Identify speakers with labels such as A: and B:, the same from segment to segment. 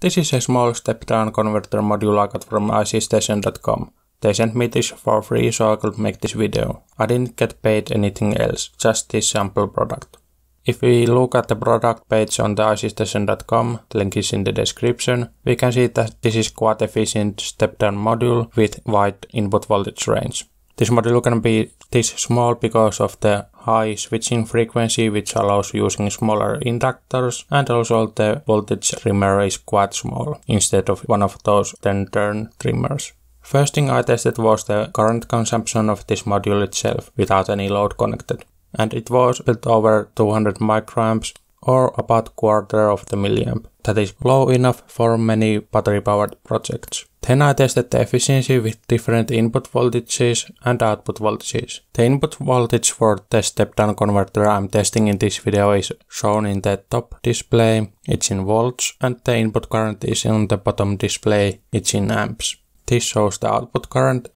A: This is a small step-down converter module I got from icstation.com. They sent me this for free so I could make this video. I didn't get paid anything else, just this sample product. If we look at the product page on the icstation.com, the link is in the description, we can see that this is quite efficient step-down module with wide input voltage range. This module can be this small because of the high switching frequency which allows using smaller inductors and also the voltage trimmer is quite small instead of one of those 10 turn trimmers. First thing I tested was the current consumption of this module itself without any load connected and it was built over 200 microamps or about quarter of the milliamp. That is low enough for many battery powered projects. Then I tested the efficiency with different input voltages and output voltages. The input voltage for the step-down converter I'm testing in this video is shown in the top display, it's in volts, and the input current is on the bottom display, it's in amps. This shows the output current.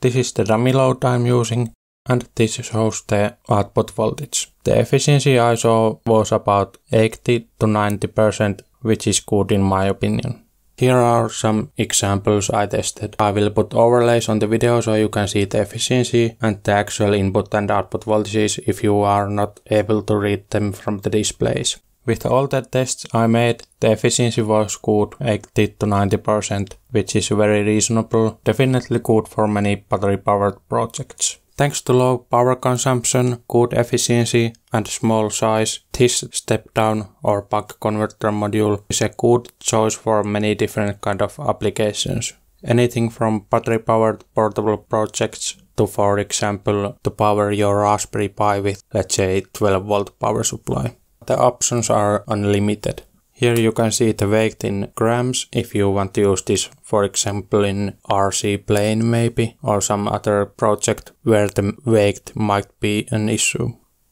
A: This is the dummy load I'm using, and this shows the output voltage. The efficiency I saw was about 80 to 90%, which is good in my opinion. Here are some examples I tested. I will put overlays on the video so you can see the efficiency and the actual input and output voltages if you are not able to read them from the displays. With all the tests I made, the efficiency was good 80 to 90%, which is very reasonable, definitely good for many battery powered projects. Thanks to low power consumption, good efficiency and small size, this step-down or buck converter module is a good choice for many different kind of applications. Anything from battery-powered portable projects to, for example, to power your Raspberry Pi with, let's say, 12 volt power supply. The options are unlimited. Here you can see the weight in grams if you want to use this for example in RC plane maybe or some other project where the weight might be an issue.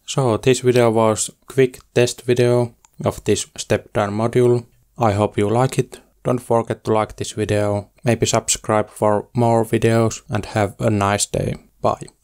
A: So this video was quick test video of this step down module. I hope you like it. Don't forget to like this video, maybe subscribe for more videos and have a nice day. Bye.